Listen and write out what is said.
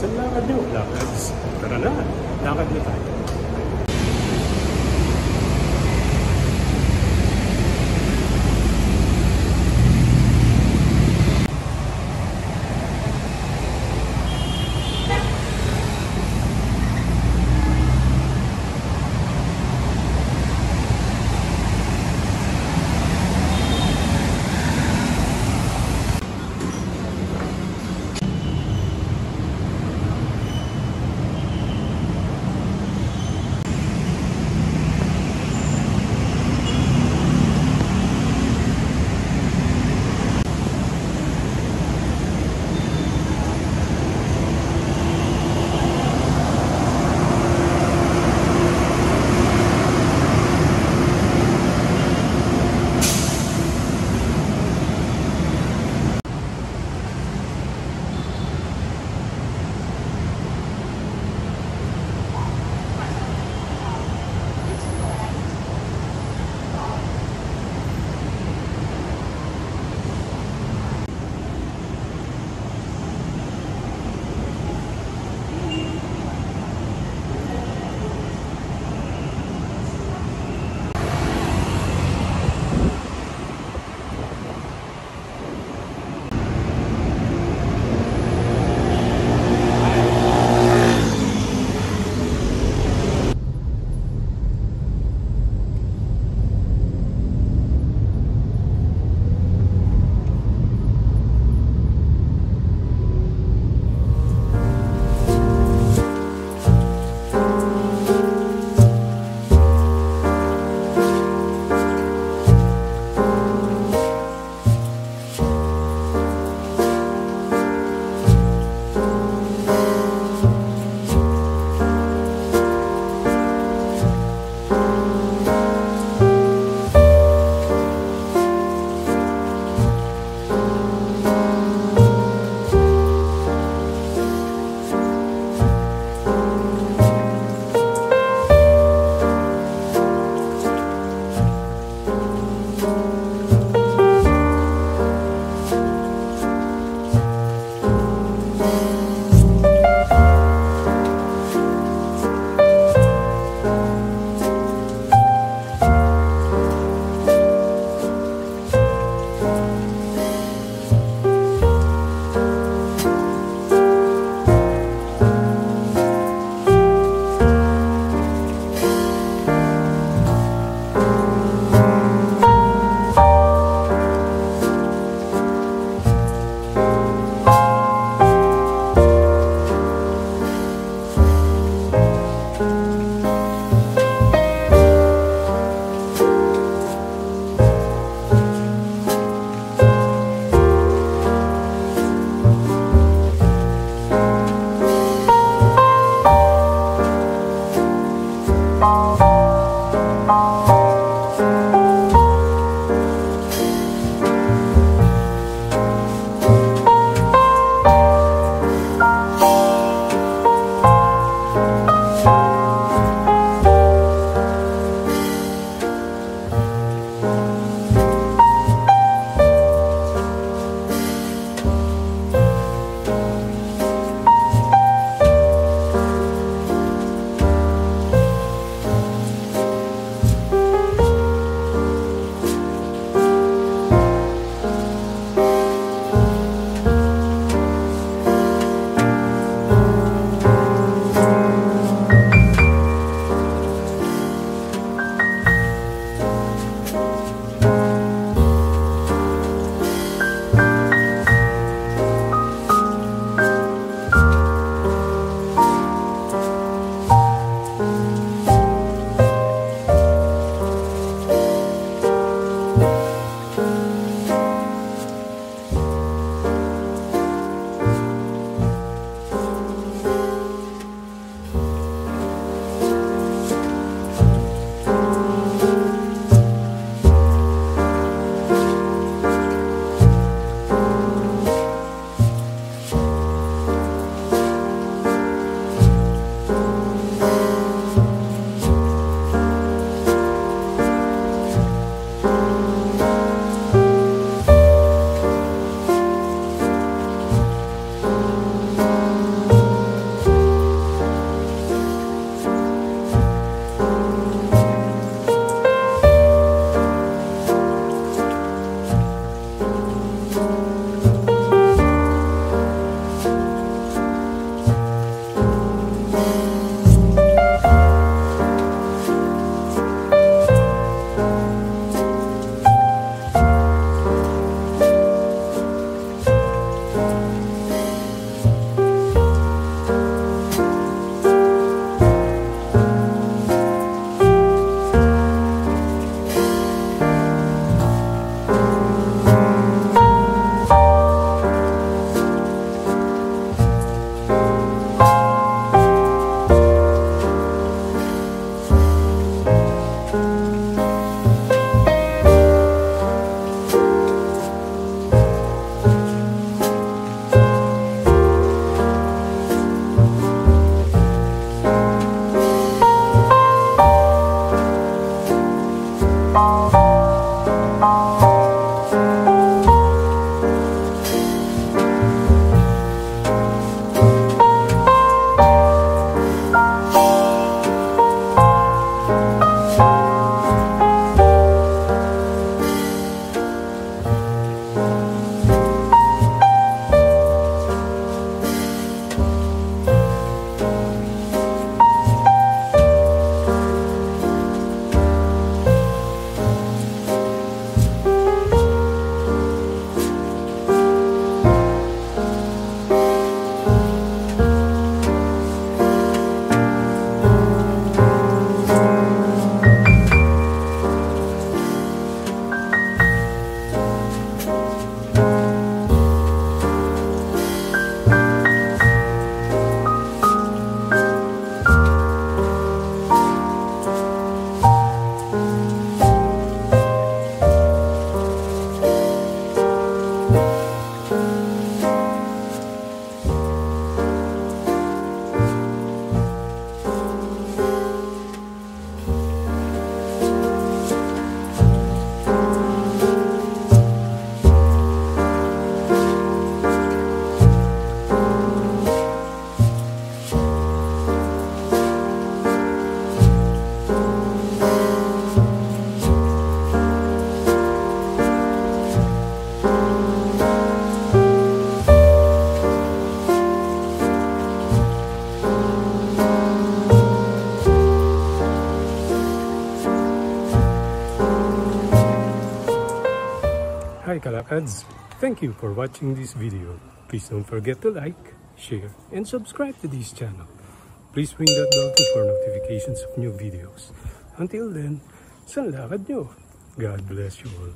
Saan lakad niyo? Lakad. Tara na. Lakad na tayo. Kalakads, thank you for watching this video. Please don't forget to like, share, and subscribe to this channel. Please ring that bell too for notifications of new videos. Until then, sa lakad nyo. God bless you all.